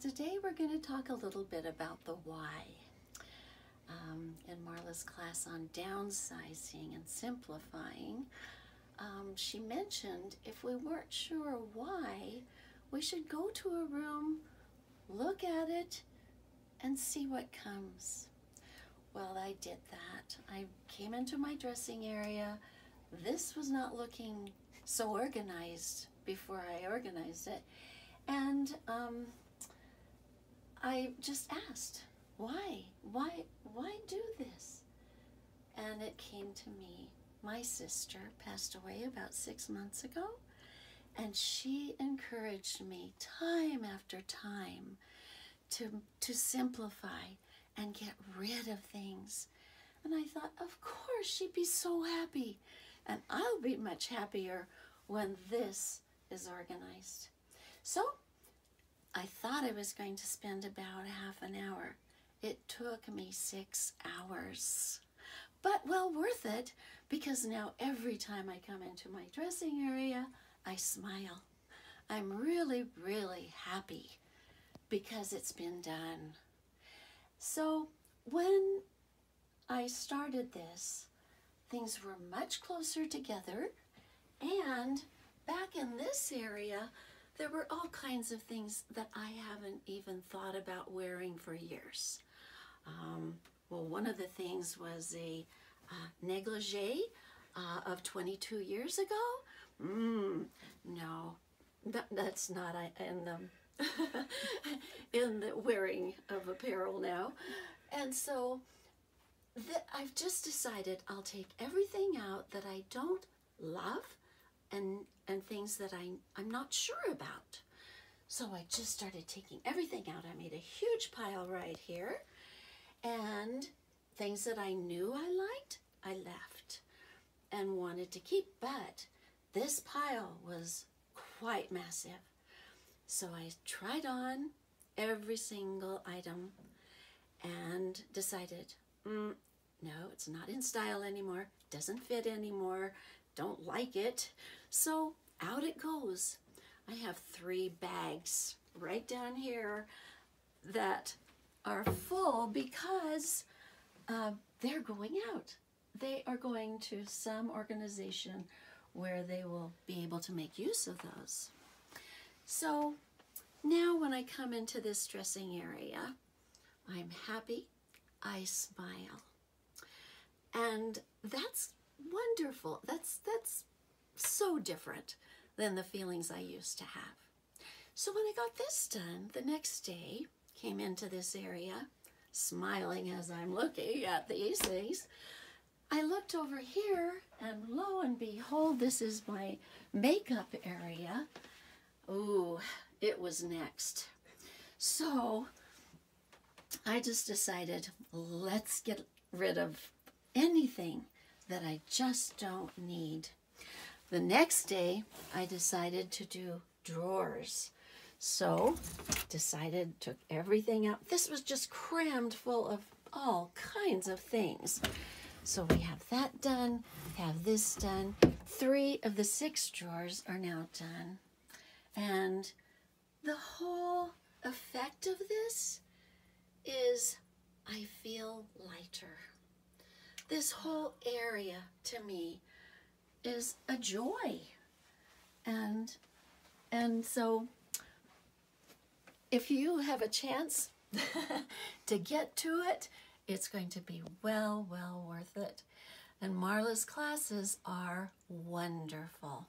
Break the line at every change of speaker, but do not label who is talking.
today we're going to talk a little bit about the why. Um, in Marla's class on downsizing and simplifying, um, she mentioned if we weren't sure why, we should go to a room, look at it, and see what comes. Well, I did that. I came into my dressing area. This was not looking so organized before I organized it. And um, I just asked, why? Why why do this? And it came to me. My sister passed away about six months ago, and she encouraged me time after time to to simplify and get rid of things. And I thought, of course, she'd be so happy. And I'll be much happier when this is organized. So I thought I was going to spend about half an hour. It took me six hours, but well worth it because now every time I come into my dressing area, I smile. I'm really, really happy because it's been done. So when I started this, things were much closer together and back in this area, there were all kinds of things that I haven't even thought about wearing for years. Um, well, one of the things was a uh, negligee uh, of 22 years ago. Mm, no, that, that's not in the, in the wearing of apparel now. And so I've just decided I'll take everything out that I don't love and and things that I, I'm not sure about. So I just started taking everything out. I made a huge pile right here. And things that I knew I liked, I left and wanted to keep. But this pile was quite massive. So I tried on every single item and decided, mm, no, it's not in style anymore, doesn't fit anymore, don't like it. So out it goes. I have three bags right down here that are full because uh, they're going out. They are going to some organization where they will be able to make use of those. So now when I come into this dressing area, I'm happy, I smile. And that's wonderful. That's, that's so different than the feelings I used to have. So when I got this done, the next day, came into this area, smiling as I'm looking at these things, I looked over here and lo and behold, this is my makeup area. Ooh, it was next. So I just decided, let's get rid of anything that I just don't need. The next day, I decided to do drawers. So, decided, took everything out. This was just crammed full of all kinds of things. So we have that done, have this done. Three of the six drawers are now done. And the whole effect of this is I feel lighter. This whole area to me is a joy. And and so if you have a chance to get to it, it's going to be well, well worth it. And Marla's classes are wonderful.